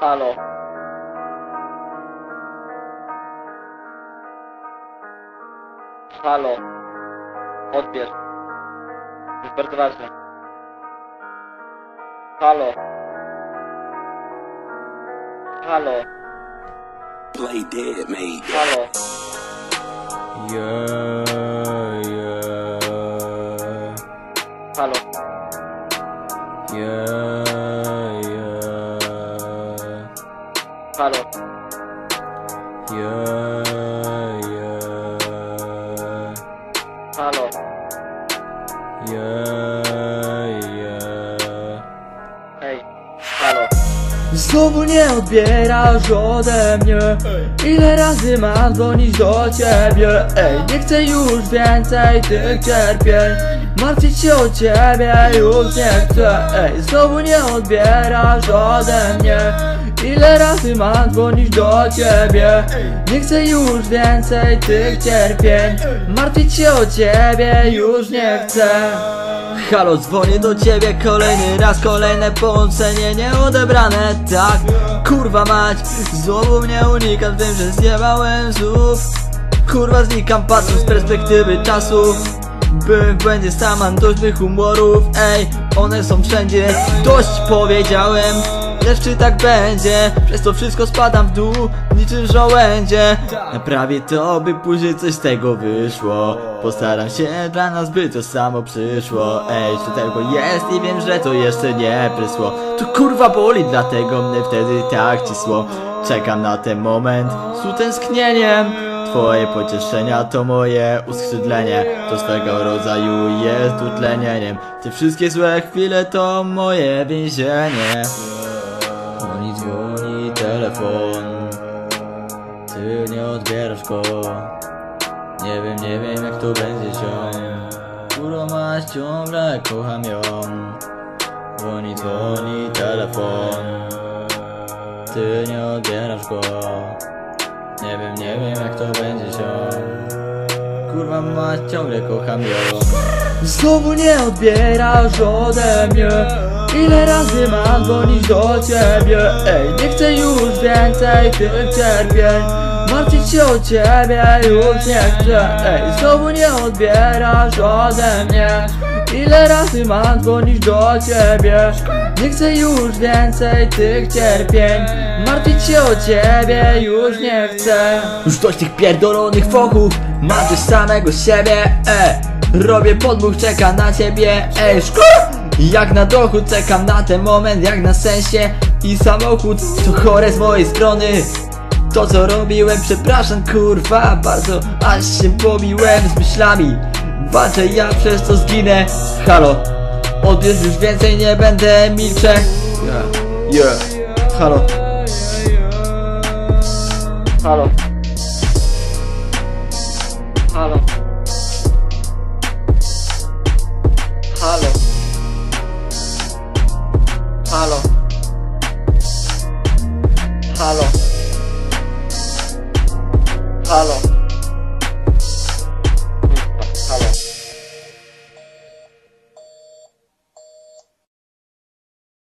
Halo. Halo. Odbierz. To jest bardzo ważne. Halo. Halo. Play dead, mate. Halo. Yeah, yeah, Halo. yeah, Halo. yeah, yeah, Halo. yeah, yeah. Hej. Halo. Znowu nie odbierasz ode mnie Ile razy mam dzwonić do ciebie Ej, nie chcę już więcej tych cierpień Martwić się o ciebie już nie chcę Ej, znowu nie odbierasz ode mnie Ile razy mam dzwonić do ciebie? Nie chcę już więcej tych cierpień. Martwić się o ciebie już nie chcę. Halo, dzwonię do ciebie kolejny raz Kolejne połączenie nieodebrane Tak, kurwa mać Znowu mnie unikasz, wiem, że zjebałem znów Kurwa znikam patrząc z perspektywy czasu Byłem w błędzie, sam mam dość tych humorów Ej, one są wszędzie Dość powiedziałem Lecz czy tak będzie? Przez to wszystko spadam w dół Niczym żołędzie. Naprawię to, by później coś z tego wyszło. Postaram się dla nas, by to samo przyszło. Ej, światełko jest? I wiem, że to jeszcze nie prysło. To kurwa boli, dlatego mnie wtedy tak cisło Czekam na ten moment z utęsknieniem. Twoje pocieszenia to moje uskrzydlenie. To swego rodzaju jest utlenieniem. Te wszystkie złe chwile to moje więzienie Dzwoni, dzwoni telefon. Ty nie odbierasz go. Nie wiem, nie wiem jak to będzie ziom Kurwa masz ciągle kocham ją. Dzwoni, dzwoni telefon. Ty nie odbierasz go. Nie wiem, nie wiem jak to będzie ziom Kurwa masz ciągle kocham ją. Znowu nie odbierasz ode mnie Ile razy mam dzwonić do ciebie? Ej, nie chcę już więcej tych cierpień. Martwić się o ciebie już nie chcę. Ej, znowu nie odbierasz ode mnie. Ile razy mam dzwonić do ciebie? Nie chcę już więcej tych cierpień. Martwić się o ciebie już nie chcę. Już dość tych pierdolonych fochów Mam samego siebie, e Robię podmuch, czeka na ciebie, ej szkur! Jak na dochód czekam na ten moment, jak na sensie I samochód. To chore z mojej strony. To co robiłem, przepraszam kurwa Bardzo aż się pobiłem z myślami. Walczę, ja przez to zginę. Halo, odbierz już więcej nie będę milczę. Yeah, yeah, Halo. Halo. Halo. Halo.